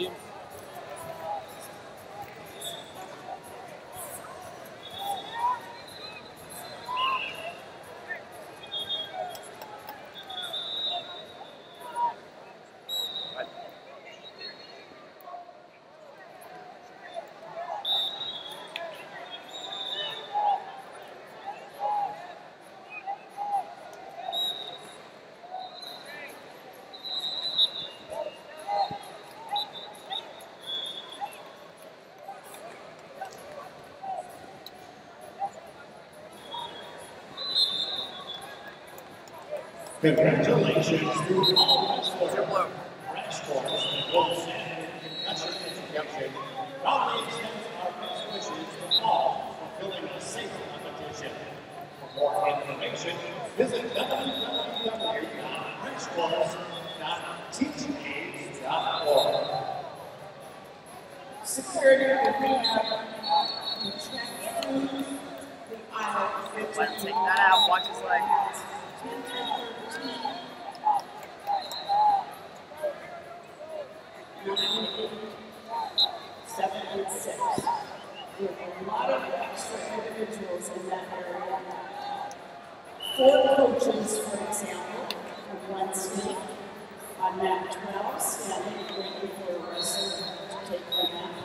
Williams. Congratulations to all wrestlers, wrestlers, and both standing concussion education. Proudly extends our best wishes to all fulfilling a safe competition. For more information, visit www.wrestlers.teachaids.org. Security will be out the check-in, the aisle Let's 15. take that out. Watch his leg. Six. We have a lot of extra individuals in that area. Four coaches, for example, of one team. On mat 12, standing waiting for a wrestler to take the mat.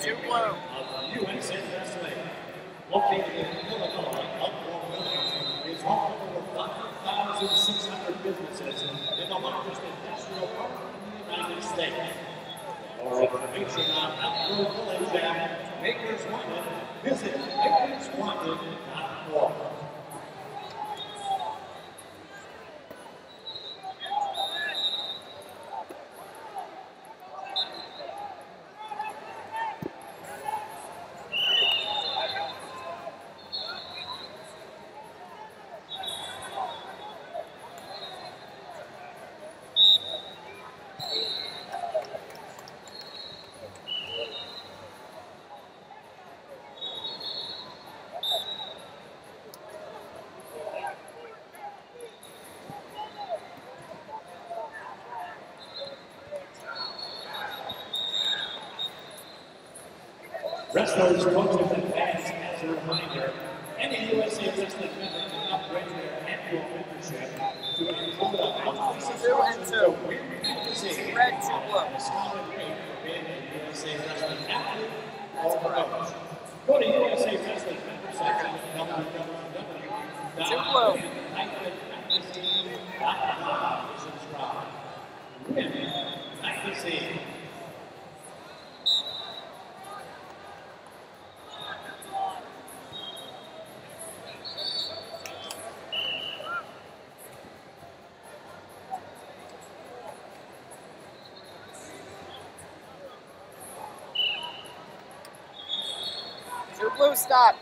Two blue. Two blue. USA Wrestling, located in Illinois, Elk Grove Village, is home to over 5,600 businesses in the largest industrial park in the United States. For information on Elk Grove Village and Makers Wanted, Wrestlers, coaches, and fans, as a reminder, any USA Wrestling member can upgrade their annual membership to include a monthly subscription to Win Magazine. Blue. A discounted rate for being a USA Wrestling athlete or coach. Go to USA Wrestling member section at blue. Stop.